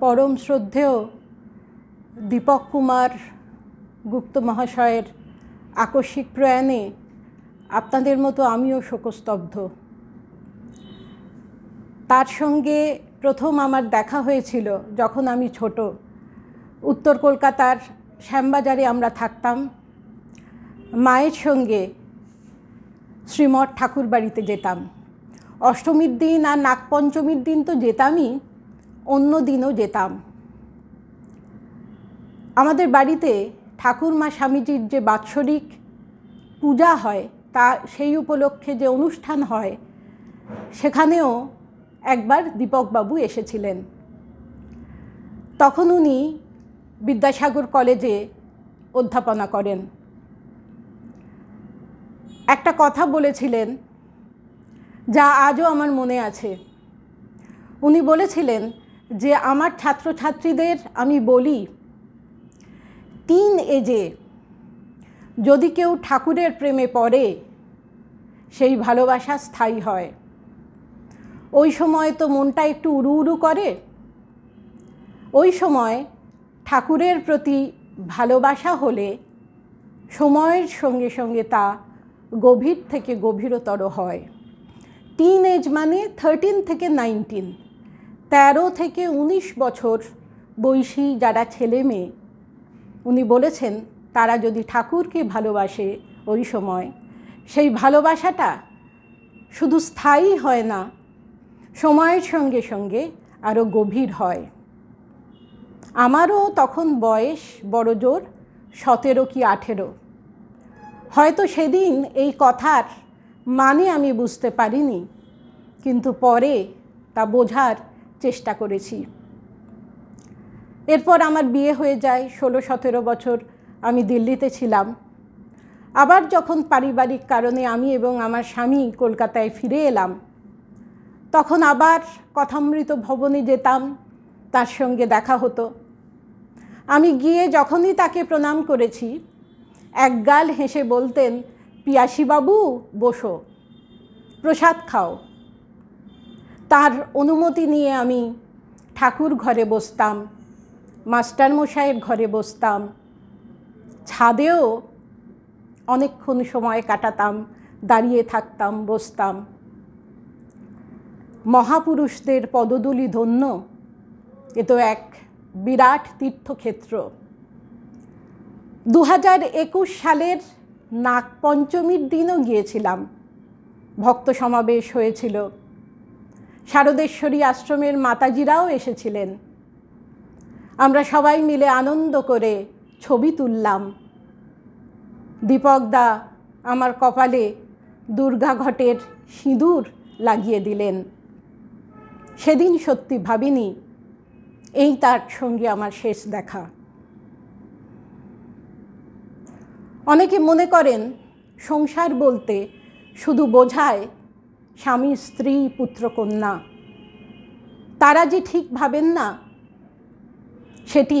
পরম শ্রদ্ধেয় দীপক কুমার গুপ্ত মহাশয়ের আকস্মিক প্রয়াণে আপনাদের মতো আমিও শোকস্তব্ধ। তার সঙ্গে প্রথম আমার দেখা হয়েছিল যখন আমি ছোট। উত্তর কলকাতার শ্যামবাজারে আমরা থাকতাম। মায়ের সঙ্গে শ্রীমঠ ঠাকুর বাড়িতে যেতাম। অষ্টমীর দিন আর নাগপঞ্চমীর দিন তো যেতামই। অন্য দিনও যেতাম। আমাদের বাড়িতে ঠাকুরমা স্বামীজির যে বাৎসরিক পূজা হয়, তা সেই উপলক্ষে যে অনুষ্ঠান হয়, সেখানেও একবার দীপকবাবু এসেছিলেন। তখন উনি বিদ্যাসাগর কলেজে অধ্যাপনা করেন। একটা কথা বলেছিলেন, যা আজও আমার মনে আছে। উনি বলেছিলেন যে আমার ছাত্রছাত্রীদের আমি বলি তিন এজে যদি কেউ ঠাকুরের প্রেমে পড়ে, সেই ভালোবাসা স্থায়ী হয়। ওই সময় তো মনটা একটু উড়ু উড়ু করে। ওই সময় ঠাকুরের প্রতি ভালোবাসা হলে সময়ের সঙ্গে সঙ্গে তা গভীর থেকে গভীরতর হয়। টিন এজ মানে থার্টিন থেকে নাইনটিন তেরো থেকে উনিশ বছর বয়সী যারা ছেলে মেয়ে, উনি বলেছেন, তারা যদি ঠাকুরকে ভালোবাসে ওই সময়, সেই ভালোবাসাটা শুধু স্থায়ী হয় না, সময়ের সঙ্গে সঙ্গে আরও গভীর হয়। আমারও তখন বয়স বড় জোর, সতেরো কি আঠেরো। হয়তো সেদিন এই কথার মানে আমি বুঝতে পারিনি, কিন্তু পরে তা বোঝার চেষ্টা করেছি। এরপর আমার বিয়ে হয়ে যায় ষোলো সতেরো বছর, আমি দিল্লিতে ছিলাম। আবার যখন পারিবারিক কারণে আমি এবং আমার স্বামী কলকাতায় ফিরে এলাম, তখন আবার কথামৃত ভবনে যেতাম, তার সঙ্গে দেখা হতো। আমি গিয়ে যখনই তাকে প্রণাম করেছি একগাল হেসে বলতেন, পিয়াসীবাবু, বসো, প্রসাদ খাও। তার অনুমতি নিয়ে আমি ঠাকুর ঘরে বসতাম, মাস্টারমশাইয়ের ঘরে বসতাম, ছাদেও অনেকক্ষণ সময় কাটাতাম, দাঁড়িয়ে থাকতাম, বসতাম। মহাপুরুষদের পদদুলি ধন্য, এ তো এক বিরাট তীর্থক্ষেত্র। দু হাজার একুশ সালের নাগপঞ্চমীর দিনও গিয়েছিলাম। ভক্ত সমাবেশ হয়েছিল। শারদেশ্বরী আশ্রমের মাতাজিরাও এসেছিলেন। আমরা সবাই মিলে আনন্দ করে ছবি তুললাম। দীপকদা আমার কপালে দুর্গা ঘটের সিঁদুর লাগিয়ে দিলেন। সেদিন সত্যি ভাবিনি, এই তার সঙ্গে আমার শেষ দেখা। অনেকে মনে করেন, সংসার বলতে শুধু বোঝায় স্বামী, স্ত্রী পুত্রকন্যা তারা যে ঠিক ভাবেন না, সেটি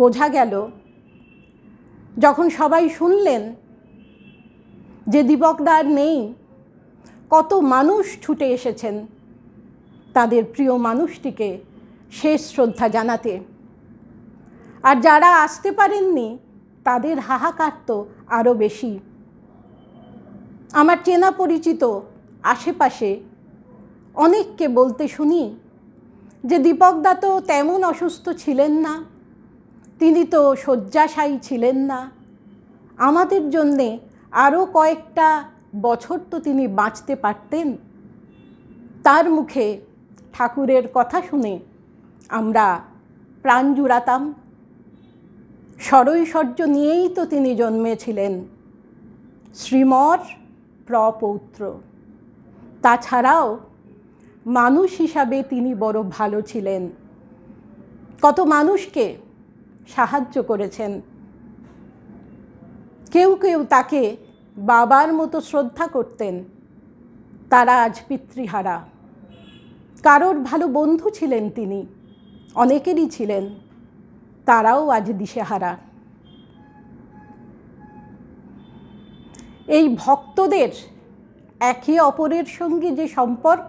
বোঝা গেল যখন সবাই শুনলেন যে দীপকদার নেই, কত মানুষ ছুটে এসেছেন তাদের প্রিয় মানুষটিকে শেষ শ্রদ্ধা জানাতে। আর যারা আসতে পারেননি, তাদের হাহাকার তো আরও বেশি। আমার চেনা পরিচিত আশেপাশে অনেককে বলতে শুনি যে দীপকদা তো তেমন অসুস্থ ছিলেন না, তিনি তো শয্যাশায়ী ছিলেন না। আমাদের জন্যে আরও কয়েকটা বছর তো তিনি বাঁচতে পারতেন। তার মুখে ঠাকুরের কথা শুনে আমরা প্রাণ জুড়াতাম। সরৈশ্বর্য নিয়েই তো তিনি জন্মেছিলেন। শ্রীমর প্রপৌত্র। তাছাড়াও মানুষ হিসাবে তিনি বড় ভালো ছিলেন। কত মানুষকে সাহায্য করেছেন। কেউ কেউ তাকে বাবার মতো শ্রদ্ধা করতেন। তারা আজ পিতৃহারা। কারোর ভালো বন্ধু ছিলেন তিনি, অনেকেরই ছিলেন। তারাও আজ দিশেহারা। এই ভক্তদের একে অপরের সঙ্গে যে সম্পর্ক,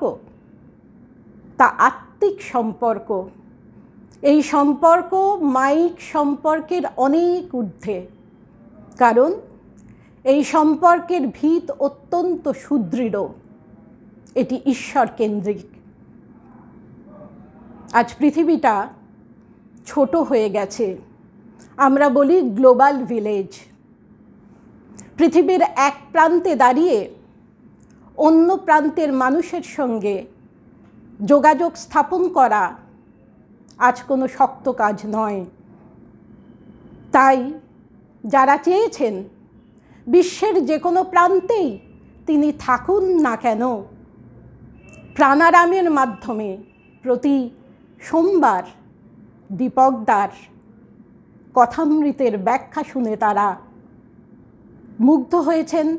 তা আত্মিক সম্পর্ক। এই সম্পর্ক মাইক সম্পর্কের অনেক ঊর্ধ্বে। কারণ এই সম্পর্কের ভিত অত্যন্ত সুদৃঢ়। এটি ঈশ্বর কেন্দ্রিক। আজ পৃথিবীটা ছোট হয়ে গেছে। আমরা বলি গ্লোবাল ভিলেজ। পৃথিবীর এক প্রান্তে দাঁড়িয়ে অন্য প্রান্তের মানুষের সঙ্গে যোগাযোগ স্থাপন করা আজ কোনো শক্ত কাজ নয়। তাই যারা চেয়েছেন বিশ্বের যে কোনো প্রান্তেই তিনি থাকুন না কেন, প্রাণারামের মাধ্যমে প্রতি সোমবার দীপকদার কথামৃতের ব্যাখ্যা শুনে তারা মুগ্ধ হয়েছেন,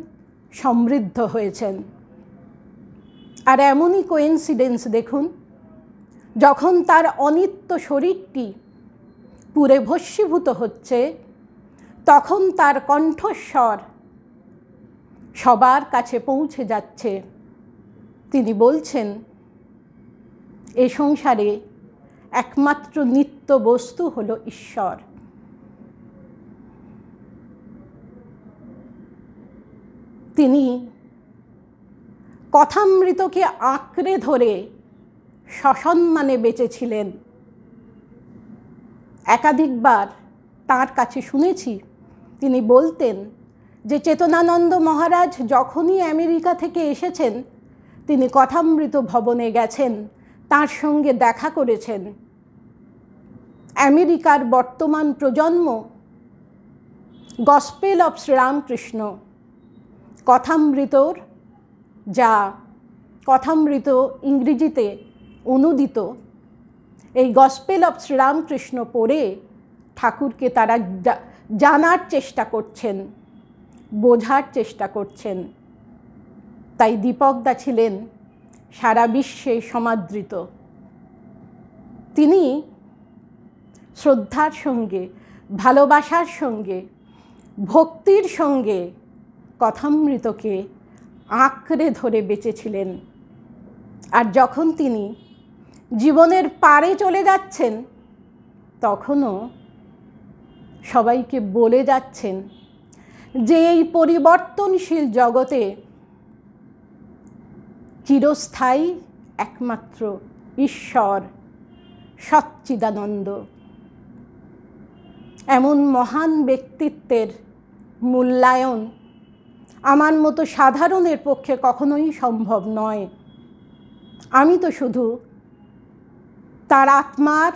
সমৃদ্ধ হয়েছেন। আর এমনই কোয়েন্সিডেন্স দেখুন, যখন তার অনিত্য শরীরটি পুরে ভস্মীভূত হচ্ছে, তখন তার কণ্ঠস্বর সবার কাছে পৌঁছে যাচ্ছে। তিনি বলছেন, এ সংসারে একমাত্র নিত্য বস্তু হল ঈশ্বর। তিনি কথামৃতকে আঁকড়ে ধরে সসম্মানে বেঁচেছিলেন। একাধিকবার তার কাছে শুনেছি তিনি বলতেন যে চেতনানন্দ মহারাজ যখনই আমেরিকা থেকে এসেছেন, তিনি কথামৃত ভবনে গেছেন, তার সঙ্গে দেখা করেছেন। আমেরিকার বর্তমান প্রজন্ম গসপেল অফ শ্রীরামকৃষ্ণ, কথামৃতর যা কথামৃত ইংরেজিতে অনুদিত। এই গসপেল অফ শ্রীরামকৃষ্ণ পড়ে ঠাকুরকে তারা জানার চেষ্টা করছেন, বোঝার চেষ্টা করছেন। তাই দীপকদা ছিলেন সারা বিশ্বে সমাদৃত। তিনি শ্রদ্ধার সঙ্গে, ভালোবাসার সঙ্গে, ভক্তির সঙ্গে কথামৃতকে আঁকড়ে ধরে বেঁচেছিলেন। আর যখন তিনি জীবনের পারে চলে যাচ্ছেন, তখনও সবাইকে বলে যাচ্ছেন যে এই পরিবর্তনশীল জগতে চিরস্থায়ী একমাত্র ঈশ্বর সচ্চিদানন্দ। এমন মহান ব্যক্তিত্বের মূল্যায়ন আমার মতো সাধারণের পক্ষে কখনোই সম্ভব নয়। আমি তো শুধু তার আত্মার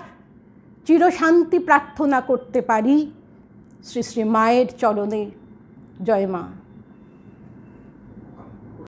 চিরশান্তি প্রার্থনা করতে পারি। শ্রী শ্রী মায়ের চরণে। জয় মা।